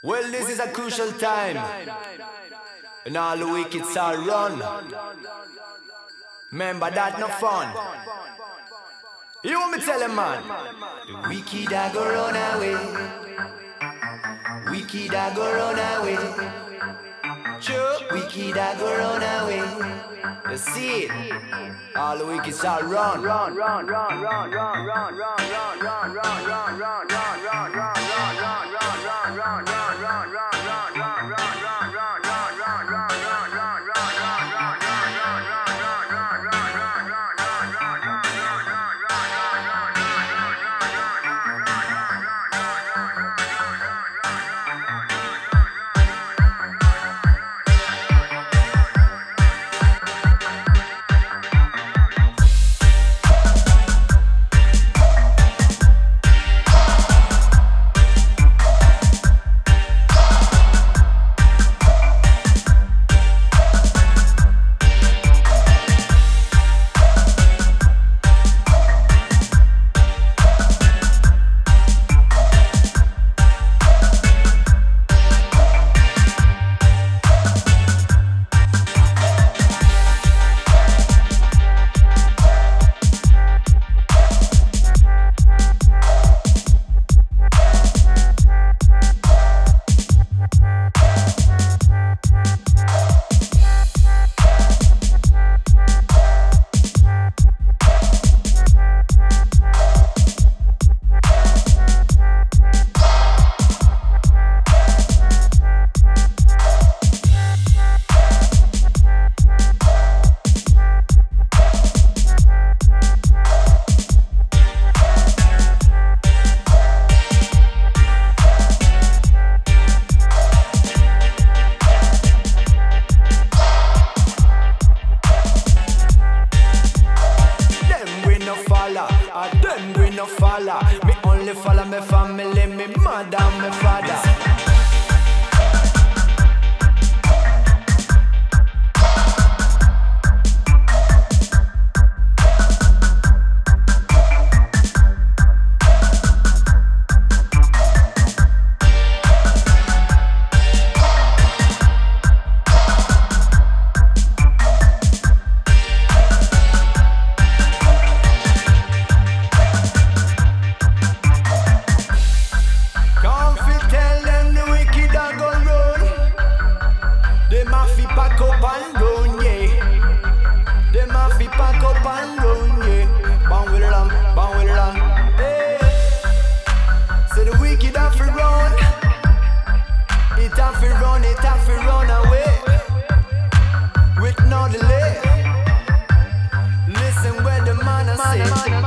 Well, this is a crucial time. And all the wicked shall run. Remember that no fun. You want me tell him, man? The wicked a go run away. Wicked a go run away. Sure. Wicked a go run away. You see it? All the. Run, run, run, run, run, run, run, run, run, run, run, run, run, run, no follow. Me only follow my family, me mother, my father. My.